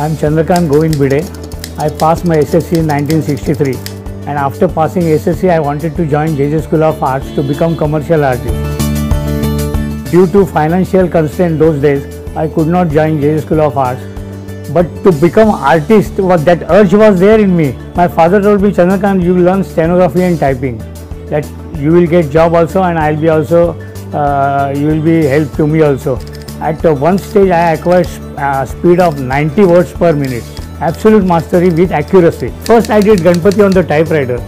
I am Chandrakant Govind Bhide. I passed my SSC in 1963 and after passing SSC I wanted to join JJ School of Arts to become commercial artist. Due to financial constraint those days I could not join JJ School of Arts but to become artist that urge was there in me. My father told me Chandrakant you will learn stenography and typing that you will get job also and I'll be also uh, you will be help to me also. At one stage I acquired uh, speed of 90 words per minute. Absolute mastery with accuracy. First I did Ganpati on the typewriter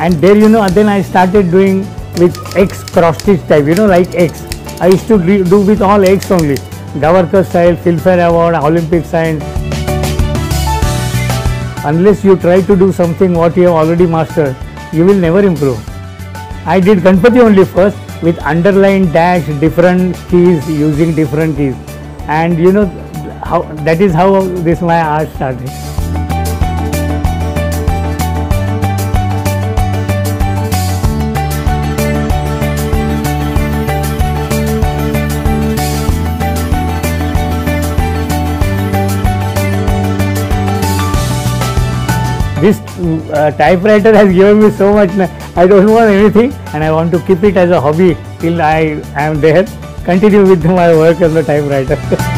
and there you know then I started doing with X cross stitch type you know like X. I used to do with all X only. Gavaskar style, Filmfare Award, Olympic sign. Unless you try to do something what you have already mastered, you will never improve. I did Ganpati only first with underline dash different keys using different keys and you know how that is how this my art started. This uh, typewriter has given me so much. I don't want anything and I want to keep it as a hobby till I am there. Continue with my work as a typewriter.